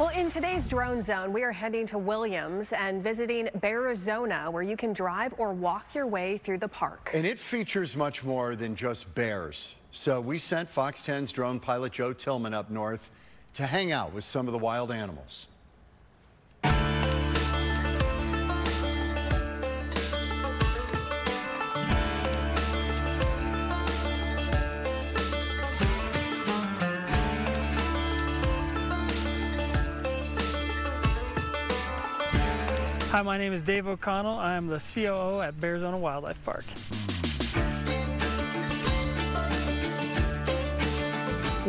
Well, in today's drone zone, we are heading to Williams and visiting Bearizona, where you can drive or walk your way through the park. And it features much more than just bears. So we sent Fox 10's drone pilot Joe Tillman up north to hang out with some of the wild animals. Hi, my name is Dave O'Connell. I am the COO at Bearizona Wildlife Park.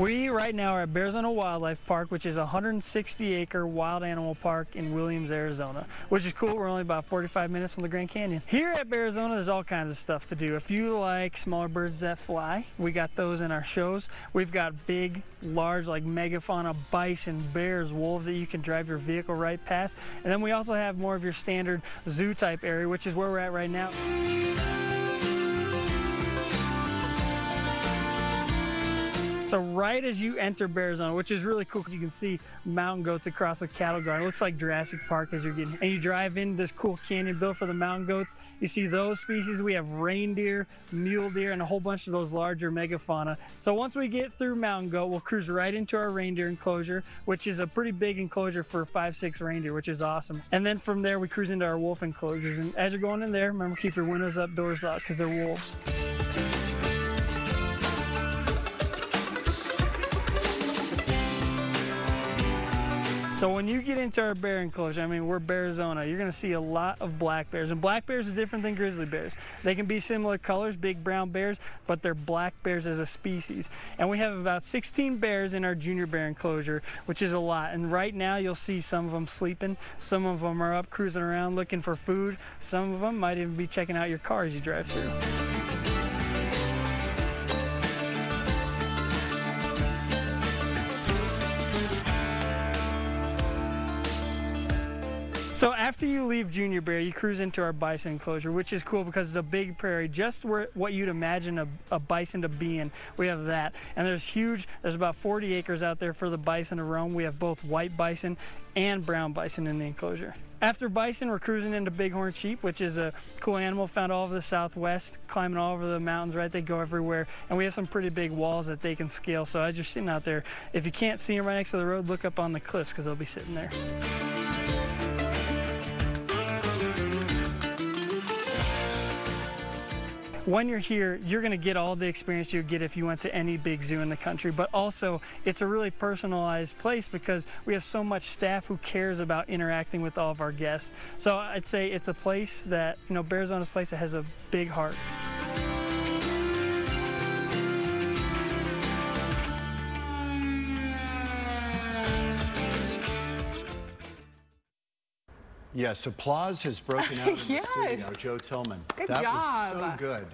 We right now are at Bearizona Wildlife Park, which is a 160 acre wild animal park in Williams, Arizona, which is cool. We're only about 45 minutes from the Grand Canyon. Here at Bearizona, there's all kinds of stuff to do. If you like smaller birds that fly, we got those in our shows. We've got big, large, like megafauna, bison, bears, wolves that you can drive your vehicle right past. And then we also have more of your standard zoo type area, which is where we're at right now. So right as you enter Bearizona, which is really cool because you can see mountain goats across a cattle guard. It looks like Jurassic Park as you're getting. And you drive in this cool canyon built for the mountain goats. You see those species. We have reindeer, mule deer, and a whole bunch of those larger megafauna. So once we get through mountain goat, we'll cruise right into our reindeer enclosure, which is a pretty big enclosure for five, six reindeer, which is awesome. And then from there, we cruise into our wolf enclosures. And as you're going in there, remember keep your windows up, doors locked, because they're wolves. So when you get into our bear enclosure, I mean, we're Bearizona, you're gonna see a lot of black bears. And black bears are different than grizzly bears. They can be similar colors, big brown bears, but they're black bears as a species. And we have about 16 bears in our junior bear enclosure, which is a lot. And right now you'll see some of them sleeping. Some of them are up cruising around looking for food. Some of them might even be checking out your car as you drive through. So after you leave Junior Bear, you cruise into our bison enclosure, which is cool because it's a big prairie, just where what you'd imagine a, a, bison to be in. We have that. And there's huge, there's about 40 acres out there for the bison to roam. We have both white bison and brown bison in the enclosure. After bison, we're cruising into bighorn sheep, which is a cool animal found all over the southwest, climbing all over the mountains, right? They go everywhere. And we have some pretty big walls that they can scale. So as you're sitting out there, if you can't see them right next to the road, look up on the cliffs because they'll be sitting there. When you're here, you're going to get all the experience you get if you went to any big zoo in the country, but also it's a really personalized place because we have so much staff who cares about interacting with all of our guests. So I'd say it's a place that, you know, Bearizona's a place that has a big heart. Yes, applause has broken out in yes. the studio. Joe Tillman. Good that job. was so good.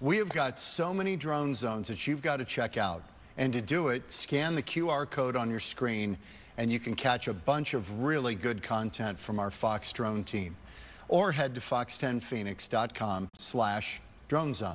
We have got so many drone zones that you've got to check out. And to do it, scan the QR code on your screen and you can catch a bunch of really good content from our Fox drone team. Or head to fox10phoenix.com slash drone zone.